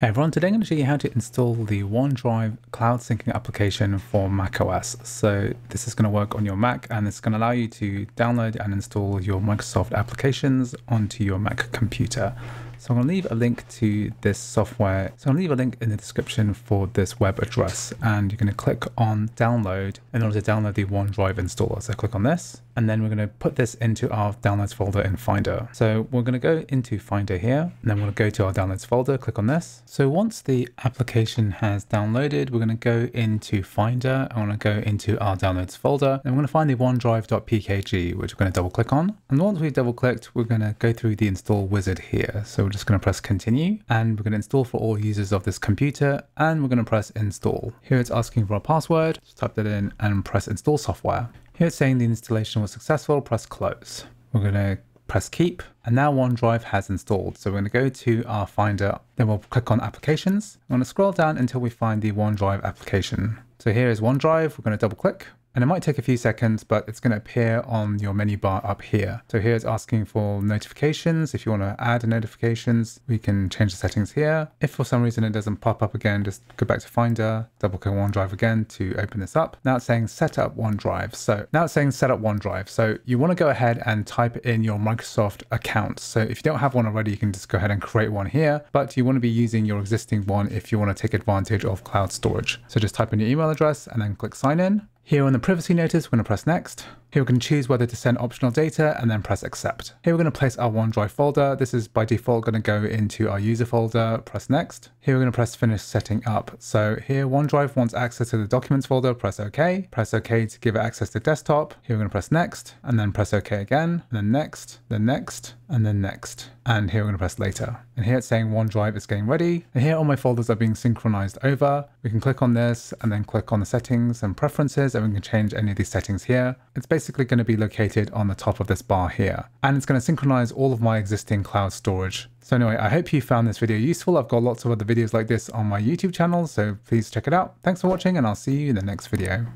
Hey everyone, today I'm going to show you how to install the OneDrive cloud syncing application for macOS. So this is going to work on your Mac and it's going to allow you to download and install your Microsoft applications onto your Mac computer. So I'm to leave a link to this software. So I'm to leave a link in the description for this web address and you're to click on download in order to download the OneDrive installer. So click on this and then we're to put this into our downloads folder in Finder. So we're to go into Finder here and then we're to go to our downloads folder, click on this. So once the application has downloaded, we're to go into Finder. I want to go into our downloads folder and we're to find the OneDrive.pkg, which we're to double click on. And once we've double clicked, we're to go through the install wizard here. So we're just going to press continue and we're going to install for all users of this computer and we're going to press install. Here it's asking for a password, just type that in and press install software. Here it's saying the installation was successful, press close. We're going to press keep and now OneDrive has installed. So we're going to go to our Finder, then we'll click on applications. I'm going to scroll down until we find the OneDrive application. So here is OneDrive, we're going to double click and it might take a few seconds, but it's going to appear on your menu bar up here. So here it's asking for notifications. If you want to add notifications, we can change the settings here. If for some reason it doesn't pop up again, just go back to Finder, double click OneDrive again to open this up. Now it's saying set up OneDrive. So now it's saying set up OneDrive. So you want to go ahead and type in your Microsoft account. So if you don't have one already, you can just go ahead and create one here, but you want to be using your existing one if you want to take advantage of cloud storage. So just type in your email address and then click sign in. Here on the privacy notice, we're going to press next. Here going to choose whether to send optional data and then press accept. Here we're going to place our OneDrive folder. This is by default going to go into our user folder, press next. Here we're going to press finish setting up. So here OneDrive wants access to the documents folder, press OK. Press OK to give it access to desktop. Here we're going to press next and then press OK again, and then next, then next, and then next. And here we're going to press later. And here it's saying OneDrive is getting ready. And here all my folders are being synchronized over. We can click on this and then click on the settings and preferences and we can change any of these settings here. It's basically going to be located on the top of this bar here. And it's going to synchronize all of my existing cloud storage. So anyway, I hope you found this video useful. I've got lots of other videos like this on my YouTube channel, so please check it out. Thanks for watching and I'll see you in the next video.